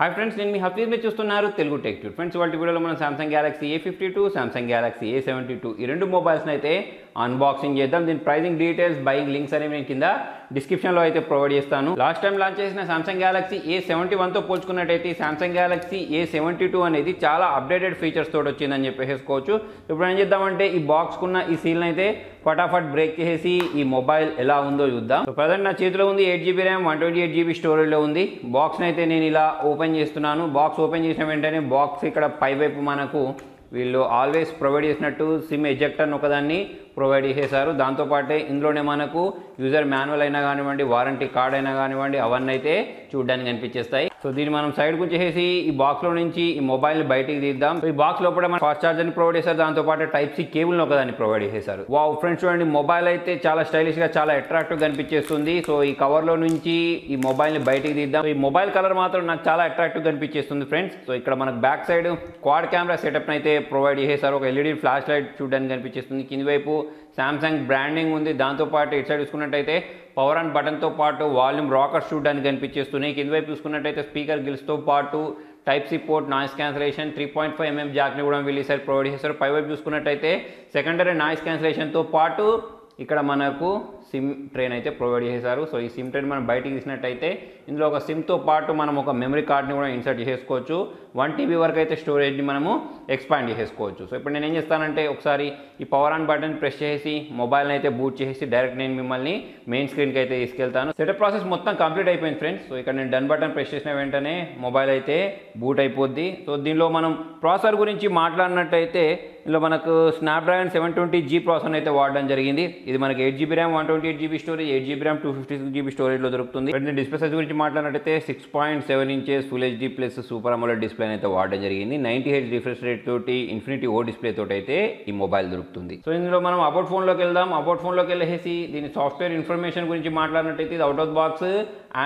Hi friends నేను మీ హఫీజ్ మీరు చూస్తున్నారు తెలుగు టెక్ ట్యూర్ ఫ్రెండ్స్ వాళ్ళ వీడియోలో మనం Samsung Galaxy A fifty two Samsung Galaxy A seventy two ఈ రెండు మొబైల్స్ని అయితే అన్బాక్సింగ్ చేద్దాం. దీని ప్రైజింగ్ డీటెయిల్స్ బయింగ్ లింక్స్ అనేవి నేను కింద డిస్క్రిప్షన్లో అయితే ప్రొవైడ్ చేస్తాను. లాస్ట్ టైం లాంచ్ చేసిన సామ్సంగ్ గ్యాలక్సీ ఏ సెవెంటీ వన్తో పోల్చుకున్నట్టయితే Samsung Galaxy A seventy two అనేది చాలా అప్డేటెడ్ ఫీచర్స్ తోటి వచ్చిందని చెప్పేసుకోవచ్చు ఇప్పుడు ఏం చేద్దామంటే ఈ బాక్స్కున్న ఈ సీల్ని అయితే ఫటాఫట్ బ్రేక్ చేసి ఈ మొబైల్ ఎలా ఉందో చూద్దాం. సో ప్రజెంట్ నా చేతిలో ఉంది eight GB RAM one twenty eight GB స్టోరేజ్లో ఉంది. బాక్స్ని అయితే నేను ఇలా ఓపెన్ చేస్తున్నాను. బాక్స్ ఓపెన్ చేసిన వెంటనే బాక్స్ ఇక్కడ పై వైపు మనకు వీళ్ళు ఆల్వేస్ ప్రొవైడ్ చేసినట్టు సిమ్ ఎజెక్టర్ ఒకదాన్ని ప్రొవైడ్ చేసేసారు దాంతోపాటే ఇందులోనే మనకు యూజర్ మాన్యువల్ అయినా కానివ్వండి వారంటీ కార్డ్ అయినా కానివ్వండి అవన్నీ అయితే చూడడానికి కనిపించేస్తాయి. సో దీన్ని మనం సైడ్ చేసి ఈ బాక్స్లో నుంచి ఈ మొబైల్ని బయటికి తీద్దాం. ఈ బాక్స్ లోపల మన ఫాస్ట్ ఛార్జర్ని ప్రొవైడ్ చేశారు. దాంతోపాటు టైప్ సి కేబుల్ని ఒకదాన్ని ప్రొవైడ్ చేశారు. వావ్ ఫ్రెండ్స్ చూడండి మొబైల్ అయితే చాలా స్టైలిష్గా చాలా అట్రాక్టివ్గా కనిపించేస్తుంది. సో ఈ కవర్లో నుంచి ఈ మొబైల్ని బయటికి తీద్దాం. ఈ మొబైల్ కలర్ మాత్రం నాకు చాలా అట్రాక్టివ్ కనిపించేస్తుంది ఫ్రెండ్స్ సో ఇక్కడ మనకు బ్యాక్ సైడ్ క్వాడ్ కెమెరా సెటప్ని అయితే ప్రొవైడ్ చేశారు. ఒక ఎల్ఈడి ఫ్లాష్ లైట్ చూడడానికి కనిపించేస్తుంది. కింది వైపు శాంసంగ్ బ్రాండింగ్ ఉంది. దాంతోపాటు ఇటు సైడ్ చూసుకున్నట్టయితే పవర్ అండ్ బటన్తో పాటు వాల్యూమ్ రాకర్ చూడడానికి కనిపించేస్తున్నాయి కింద వైపు చూసుకున్నట్టయితే స్పీకర్ గిల్స్తో పాటు type C port noise cancellation three point five mm జాక్ని కూడా వీళ్ళు ఈసారి ప్రొవైడ్ చేశారు. పైవైపు చూసుకున్నట్టయితే సెకండరీ నాయిస్ క్యాన్సలేషన్తో పాటు ఇక్కడ మనకు సిమ్ ట్రైన్ అయితే ప్రొవైడ్ చేశారు. సో ఈ సిమ్ ట్రైన్ మనం బయటికి తీసినట్టయితే ఇందులో ఒక సిమ్తో పాటు మనం ఒక మెమరీ కార్డ్ని కూడా ఇన్సర్ట్ చేసుకోవచ్చు వన్ టీబీ వరకు అయితే స్టోరేజ్ని మనము ఎక్స్పాండ్ చేసేసుకోవచ్చు. సో ఇప్పుడు నేను ఏం చేస్తానంటే ఒకసారి ఈ పవర్ ఆన్ బటన్ ప్రెస్ చేసి మొబైల్ని అయితే బూట్ చేసి డైరెక్ట్ నేను మిమ్మల్ని మెయిన్ స్క్రీన్కి అయితే తీసుకెళ్తాను. సెటప్ ప్రాసెస్ మొత్తం కంప్లీట్ అయిపోయింది ఫ్రెండ్స్. సో ఇక్కడ నేను డన్ బటన్ ప్రెస్ చేసిన వెంటనే మొబైల్ అయితే బూట్ అయిపోద్ది. సో దీనిలో మనం ప్రాసెసర్ గురించి మాట్లాడినట్టయితే ఇందులో మనకు Snapdragon seven twenty G processor అయితే వాడడం జరిగింది. ఇది మనకి eight GB RAM one twenty eight GB storage eight GB RAM two fifty six GB స్టోరేజ్లో దొరుకుతుంది. వెంటనే డిస్ప్లే సైజ్ గురించి మాట్లాడినట్టయితే six point seven inches full HD plus super AMOLED display అయితే వాడడం జరిగింది. నైంటీ హెచ్ రిఫ్రెష్ రేట్ తోటి infinity O display తోటి అయితే ఈ మొబైల్ దొరుకుతుంది. సో ఇందులో మనం అబౌట్ ఫోన్లోకి వెళ్దాం. అబౌట్ ఫోన్లోకి వెళ్ళేసి దీని సాఫ్ట్వేర్ ఇన్ఫర్మేషన్ గురించి మాట్లాడినట్టయితే ఇది out of box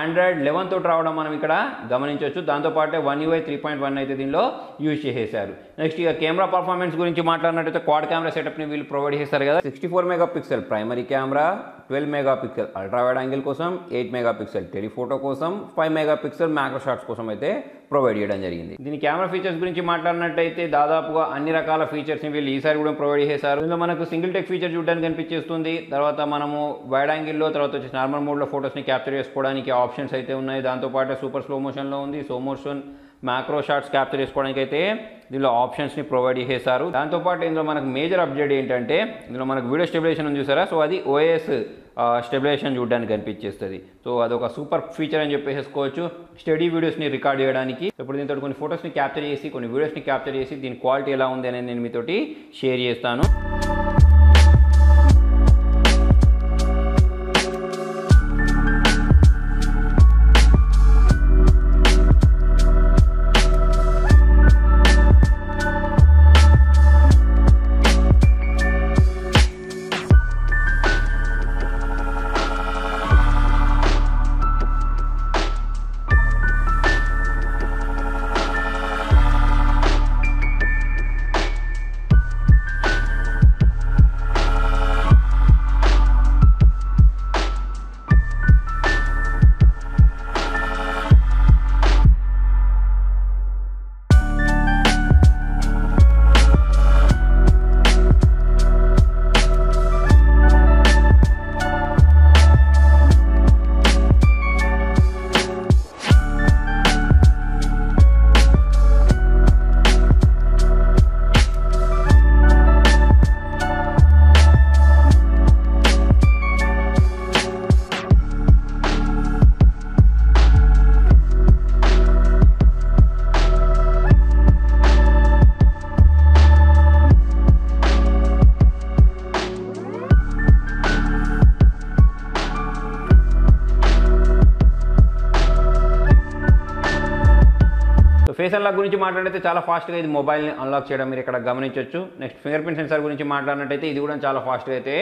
Android eleven తోటి రావడం మనం ఇక్కడ గమనించవచ్చు. దాంతోపాటు One UI three point one అయితే దీనిలో యూజ్ చేసేసారు నెక్స్ట్ ఇక కెమెరా పర్ఫార్మెన్స్ గురించి మాట్లాడినట్టయితే క్వాడ్ కెమెరా సెటప్ని వీళ్ళు ప్రొవైడ్ చేస్తారు కదా. Sixty four megapixel primary camera twelve megapixel ultra wide angle కోసం ఎయిట్ మెగా పిక్సెల్ టెలిఫోటో కోసం five mega pixel macro shots కోసం అయితే ప్రొవైడ్ చేయడం జరిగింది. దీని కెమెరా ఫీచర్స్ గురించి మాట్లాడినట్టయితే దాదాపుగా అన్ని రకాల ఫీచర్స్ని వీళ్ళు ఈసారి కూడా ప్రొవైడ్ చేశారు. ఇందులో మనకు సింగిల్ టెక్ ఫీచర్ చూడడానికి కనిపించేస్తుంది. తర్వాత మనము వైడ్ యాంగిల్లో తర్వాత వచ్చేసి నార్మల్ మోడ్లో ఫోటోస్ని క్యాప్చర్ చేసుకోవడానికి ఆప్షన్స్ అయితే ఉన్నాయి. దాంతోపాటు సూపర్ స్లో మోషన్లో ఉంది. So motion macro shots capture చేసుకోవడానికి అయితే దీనిలో ఆప్షన్స్ని ప్రొవైడ్ చేశారు. దాంతోపాటు ఇందులో మనకు మేజర్ అప్డేట్ ఏంటంటే ఇందులో మనకు వీడియో స్టెబిలేషన్ ఉంది చూసారా? సో అది ఓఎస్ స్టెబిలేషన్ చూడడానికి కనిపించేస్తుంది సో అదొక సూపర్ ఫీచర్ అని చెప్పేసుకోవచ్చు స్టడీ వీడియోస్ని రికార్డ్ చేయడానికి ఇప్పుడు దీంతో కొన్ని ఫొటోస్ని క్యాప్చర్ చేసి కొన్ని వీడియోస్ని క్యాప్చర్ చేసి దీని క్వాలిటీ ఎలా ఉంది అనేది నేను మీతోటి షేర్ చేస్తాను. ఫేస్ అన్లాక్ గురించి మాట్లాడితే చాలా ఫాస్ట్గా ఇది మొబైల్ని అన్లాక్ చేయడం మీరు ఇక్కడ గమనించవచ్చు నెక్స్ట్ ఫింగర్ ప్రింట్ సెన్సార్ గురించి మాట్లాడినట్టయితే ఇది కూడా చాలా ఫాస్ట్గా అయితే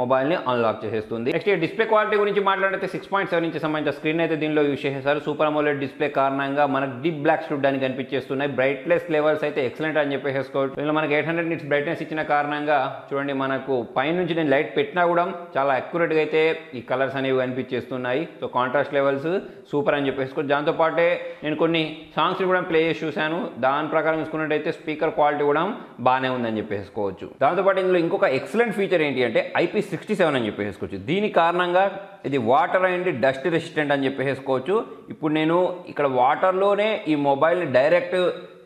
మొబైల్ని అన్లాక్ చేసేస్తుంది. నెక్స్ట్ డిస్ప్లే క్వాలిటీ గురించి మాట్లాడితే సిక్స్ పాయింట్ సెవెన్ ఇంచ్ సంబంధించిన స్క్రీన్ అయితే దీనిలో యూస్ చేసేసారు. సూపర్ అమోలెడ్ డిస్ప్లే కారణంగా మనకు డీప్ బ్లాక్ చూడడానికి కనిపించేస్తున్నాయి. బ్రైట్నెస్ లెవెల్స్ అయితే ఎక్సలెంట్ అని చెప్పేసుకోవచ్చు దీనిలో మనకి ఎయిట్ హండ్రెడ్ నిట్స్ బ్రైట్నెస్ ఇచ్చిన కారణంగా చూడండి మనకు పైనుంచి నేను లైట్ పెట్టినా కూడా చాలా అక్యురేట్గా అయితే ఈ కలర్స్ అనేవి కనిపించేస్తున్నాయి. సో కాంట్రాస్ట్ లెవెల్స్ సూపర్ అని చెప్పేసుకోవచ్చు. దాంతోపాటే నేను కొన్ని సాంగ్స్ కూడా ప్లే చేసి చూశాను. దాని ప్రకారం చూసుకున్నట్టయితే స్పీకర్ క్వాలిటీ కూడా బాగానే ఉందని చెప్పేసుకోవచ్చు. దాంతోపాటు ఇందులో ఇంకొక ఎక్సలెంట్ ఫీచర్ ఏంటి అంటే ఐపీ సిక్స్టీ సెవెన్ అని చెప్పేసుకోవచ్చు. దీని కారణంగా ఇది వాటర్ అండ్ డస్ట్ రెసిస్టెంట్ అని చెప్పేసుకోవచ్చు. ఇప్పుడు నేను ఇక్కడ వాటర్లోనే ఈ మొబైల్ని డైరెక్ట్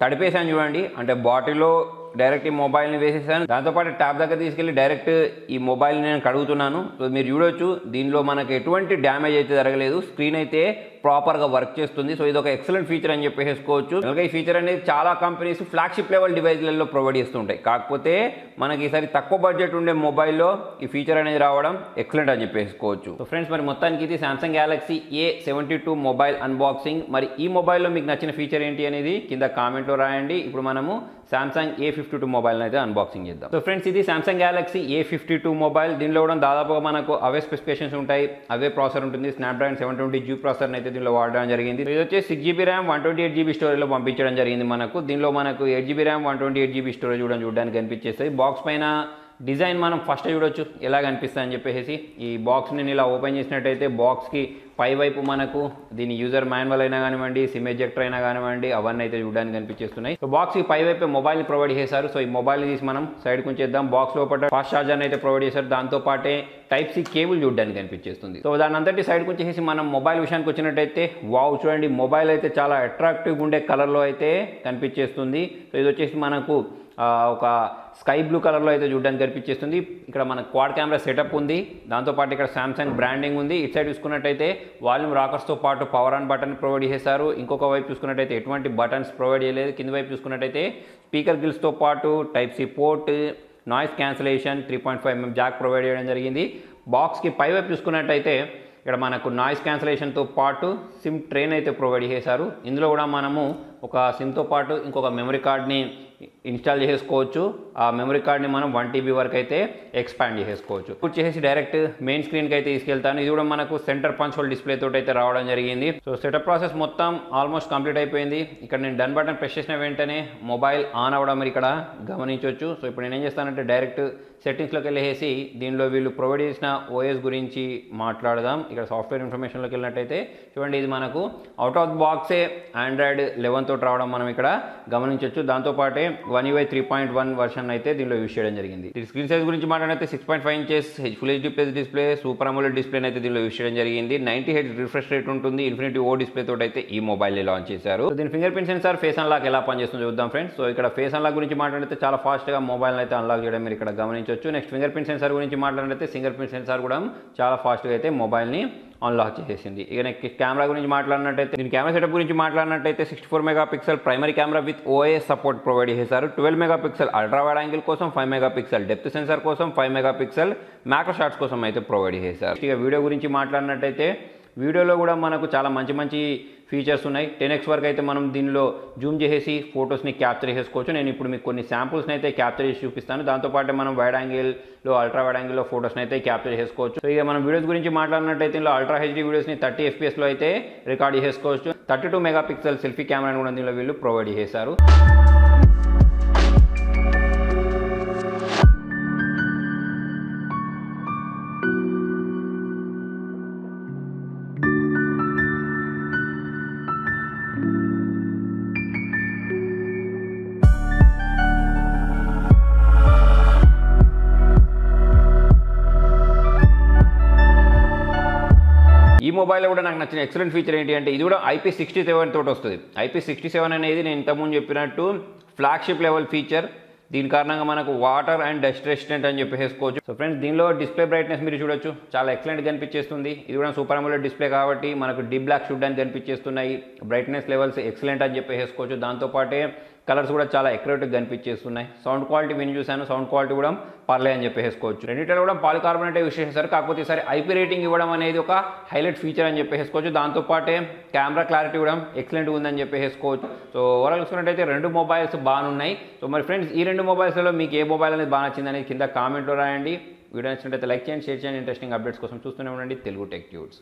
తడిపేశాను చూడండి. అంటే బాటిల్లో డైరెక్ట్ ఈ మొబైల్ని వేసేసాను. దాంతోపాటు ట్యాబ్ దగ్గర తీసుకెళ్ళి డైరెక్ట్ ఈ మొబైల్ని నేను కడుగుతున్నాను. సో మీరు చూడొచ్చు దీనిలో మనకు ఎటువంటి డ్యామేజ్ అయితే జరగలేదు. స్క్రీన్ అయితే ప్రాపర్గా వర్క్ చేస్తుంది. సో ఇది ఒక ఎక్సలెంట్ ఫీచర్ అని చెప్పేసుకోవచ్చు అలాగే ఈ ఫీచర్ అనేది చాలా కంపెనీస్ ఫ్లాగ్షిప్ లెవెల్ డివైజ్లలో ప్రొవైడ్ చేస్తుంటాయి. కాకపోతే మనకి ఈసారి తక్కువ బడ్జెట్ ఉండే మొబైల్లో ఈ ఫీచర్ అనేది రావడం ఎక్సలెంట్ అని చెప్పేసుకోవచ్చు. సో ఫ్రెండ్స్ మరి మొత్తానికి ఇది Samsung Galaxy A seventy two mobile unboxing మరి ఈ మొబైల్లో మీకు నచ్చిన ఫీచర్ ఏంటి అనేది కింద కామెంట్లో రాయండి. ఇప్పుడు మనము Samsung A fifty two mobile అయితే అన్బాక్సింగ్ చేద్దాం. సో ఫ్రెండ్స్ ఇది Samsung Galaxy A fifty two mobile దీనిలో కూడా దాదాపుగా మనకు అవే స్పెసిఫికేషన్స్ ఉంటాయి. అవే ప్రాసెసర్ ఉంటుంది. Snapdragon seven twenty G processor అయితే దీనిలో వాడడం జరిగింది. ఇది వచ్చేసి six GB RAM one twenty eight GB స్టోరేజ్లో పంపించడం జరిగింది మనకు. దీనిలో మనకు eight GB RAM one twenty eight GB storage కూడా చూడడానికి కనిపించేస్తాయి. బాక్స్ పైన డిజైన్ మనం ఫస్ట్ చూడొచ్చు ఎలా కనిపిస్తుంది అని చెప్పేసి. ఈ బాక్స్ని నేను ఇలా ఓపెన్ చేసినట్టయితే బాక్స్కి పై వైపు మనకు దీని యూజర్ మాన్యువల్ అయినా కానివ్వండి సిమ్ ఎజెక్టర్ అయినా కానివ్వండి అవన్నీ అయితే చూడడానికి కనిపించేస్తున్నాయి సో బాక్స్ పై వైపు మొబైల్ ప్రొవైడ్ చేశారు. సో ఈ మొబైల్ తీసి మనం సైడ్ కొంచేద్దాం బాక్స్ లోపల ఫాస్ట్ ఛార్జర్ అయితే ప్రొవైడ్ చేశారు. దాంతో పాటే టైప్ సి కేబుల్ చూడడానికి కనిపించేస్తుంది సో దాని అంతటి సైడ్ వచ్చేసి మనం మొబైల్ విషయానికి వచ్చినట్టయితే వావ్ చూడండి మొబైల్ అయితే చాలా అట్రాక్టివ్గా ఉండే కలర్లో అయితే కనిపించేస్తుంది. సో ఇది వచ్చేసి మనకు ఒక స్కై బ్లూ కలర్లో అయితే చూడడానికి కనిపించేస్తుంది. ఇక్కడ మన క్వాడ్ కెమెరా సెటప్ ఉంది. దాంతోపాటు ఇక్కడ శాంసంగ్ బ్రాండింగ్ ఉంది. ఇటు సైడ్ చూసుకున్నట్టయితే వాల్యూమ్ రాకర్స్తో పాటు పవర్ ఆన్ బటన్ ప్రొవైడ్ చేశారు. ఇంకొక వైపు చూసుకున్నట్టయితే ఎటువంటి బటన్స్ ప్రొవైడ్ చేయలేదు. కింద వైపు చూసుకున్నట్టయితే స్పీకర్ గిల్స్తో పాటు type C port noise cancellation three point five mm jack provide చేయడం జరిగింది. బాక్స్కి పై వైపు చూసుకున్నట్టయితే ఇక్కడ మనకు నాయిస్ క్యాన్సిలేషన్తో పాటు సిమ్ ట్రైన్ అయితే ప్రొవైడ్ చేశారు. ఇందులో కూడా మనము ఒక సిమ్తో పాటు ఇంకొక మెమరీ కార్డ్ని ఇన్స్టాల్ చేసుకోవచ్చు ఆ మెమరీ కార్డ్ని మనం వన్ టీబీ వరకు అయితే ఎక్స్పాండ్ చేసుకోవచ్చు ఇప్పుడు చేసి డైరెక్ట్ మెయిన్ స్క్రీన్కి అయితే తీసుకెళ్తాను. ఇది కూడా మనకు సెంటర్ పంచ్ హోల్ డిస్ప్లే తోటి అయితే రావడం జరిగింది. సో సెటప్ ప్రాసెస్ మొత్తం ఆల్మోస్ట్ కంప్లీట్ అయిపోయింది. ఇక్కడ నేను డన్ బటన్ ప్రెస్ చేసిన వెంటనే మొబైల్ ఆన్ అవ్వడం మీరు ఇక్కడ గమనించవచ్చు. సో ఇప్పుడు నేను ఏం చేస్తానంటే డైరెక్ట్ సెట్టింగ్స్లోకి వెళ్ళేసి దీనిలో వీళ్ళు ప్రొవైడ్ చేసిన ఓఎస్ గురించి మాట్లాడదాం. ఇక్కడ సాఫ్ట్వేర్ ఇన్ఫర్మేషన్లోకి వెళ్ళినట్టయితే చూడండి ఇది మనకు అవుట్ ఆఫ్ బాక్సే ఆండ్రాయిడ్ లెవెన్ తోటి రావడం మనం ఇక్కడ గమనించవచ్చు. దాంతోపాటే one UI three point one version అయితే దీనిలో యూస్ చేయడం జరిగింది. దీని స్క్రీన్ సైజ్ గురించి మాట్లాడితే six point five inches full HD plus display super AMOLED display అయితే దీనిలో యూస్ చేయడం జరిగింది. నైంటీ హెడ్ రిఫ్రెష్ రేట్ ఉంటుంది. ఇన్ఫినిటీ ఓ డిస్ప్లే తోటి అయితే ఈ మొబైల్ లాంచ్ చేశారు. దీని finger print sensor face unlock ఎలా పనిచేస్తుందో చూద్దాం ఫ్రెండ్స్ సో ఇక్కడ ఫేస్ అన్లాక్ గురించి మాట్లాడితే చాలా ఫాస్ట్గా మొబైల్ అయితే అన్లాక్ చేయడం మీరు ఇక్కడ గమనించవచ్చు. నెక్స్ట్ ఫింగర్ ప్రింట్ సెన్సార్ గురించి మాట్లాడితే ఫింగర్ ప్రింట్ సెన్సార్ కూడా చాలా ఫాస్ట్గా అయితే మొబైల్ని అన్లాక్ చేసేసింది. ఇక నెక్స్ట్ కెమెరా గురించి మాట్లాడినట్టయితే దీని కెమెరా సెటప్ గురించి మాట్లాడినట్టయితే sixty four megapixel primary camera with OS support provide చేశారు. Twelve megapixel ultra wide angle కోసం five mega pixel depth sensor కోసం five mega pixel macro shots కోసం అయితే ప్రొవైడ్ చేశారు. ఇక వీడియో గురించి మాట్లాడినట్టయితే వీడియోలో కూడా మనకు చాలా మంచి మంచి ఫీచర్స్ ఉన్నాయి. టెన్ ఎక్స్ వరకు అయితే మనం దీనిలో జూమ్ చేసేసి ఫొటోస్ని క్యాప్చర్ చేసుకోవచ్చు. నేను ఇప్పుడు మీకు కొన్ని శాంపుల్స్ని అయితే క్యాప్చర్ చేసి చూపిస్తాను. దాంతోపాటు మనం వైడ్ యాంగిల్లో అల్ట్రా వైడ్ యాంగిల్లో ఫొటోస్ని అయితే క్యాప్చర్ చేసుకోవచ్చు. సో ఇక మనం వీడియోస్ గురించి మాట్లాడినట్టయితే ఇందులో అల్ట్రా హెచ్డీ వీడియోస్ని థర్టీ ఎఫ్పిఎస్లో అయితే రికార్డ్ చేసుకోవచ్చు thirty two megapixel selfie కెమెరాని కూడా దీనిలో వీళ్ళు ప్రొవైడ్ చేశారు. మొబైల్లో కూడా నాకు నచ్చిన ఎక్సలెంట్ ఫీచర్ ఏంటి అంటే ఇది కూడా ఐపీ సిక్స్టీ సెవెన్ తోటి వస్తుంది. ఐపీ సిక్స్టీ సెవెన్ అనేది నేను ఇంతకుముందు చెప్పినట్టు ఫ్లాగ్షిప్ లెవెల్ ఫీచర్ దీని కారణంగా మనకు వాటర్ అండ్ డస్ట్ రెసిస్టెంట్ అని చెప్పేసుకోవచ్చు. సో ఫ్రెండ్స్ దీనిలో డిస్ప్లే బ్రైట్నెస్ మీరు చూడొచ్చు. చాలా ఎక్సలెంట్ కనిపించేస్తుంది ఇది కూడా సూపర్ అమోలెడ్ డిస్ప్లే కాబట్టి మనకు డీ బ్లాక్ చూడడానికి కనిపించేస్తున్నాయి బ్రైట్నెస్ లెవెల్స్ ఎక్సలెంట్ అని చెప్పేసుకోవచ్చు. దాంతోపాటే కలర్స్ కూడా చాలా ఎక్రేటివ్గా కనిపించేస్తున్నాయి. సౌండ్ క్వాలిటీ విని చూశాను సౌండ్ క్వాలిటీ కూడా పర్లే అని చెప్పేసుకోవచ్చు. రెండింటిలో కూడా పాలికార్బోనేట్ యూస్ చేసేసారు కాకపోతే ఈసారి ఐపీ రేటింగ్ ఇవ్వడం అనేది ఒక హైలైట్ ఫీచర్ అని చెప్పేసుకోవచ్చు. దాంతోపాటే కెమెరా క్లారిటీ కూడా ఎక్సలెంట్ ఉందని చెప్పేసుకోవచ్చు. సో ఓవరాల్ చూసుకున్నట్టయితే రెండు మొబైల్స్ బాగున్నాయి సో మరి ఫ్రెండ్స్ ఈ రెండు మొబైల్స్లో మీకు ఏ మొబైల్ అనేది బాగా నచ్చింది అనేది కింద కామెంట్లో రాయండి. వీడియో నచ్చినట్టయితే లైక్ చేయండి షేర్ చేయండి. ఇంట్రెస్టింగ్ అప్డేట్స్ కోసం చూస్తూనే ఉండండి. తెలుగు టెక్ట్యూడ్స్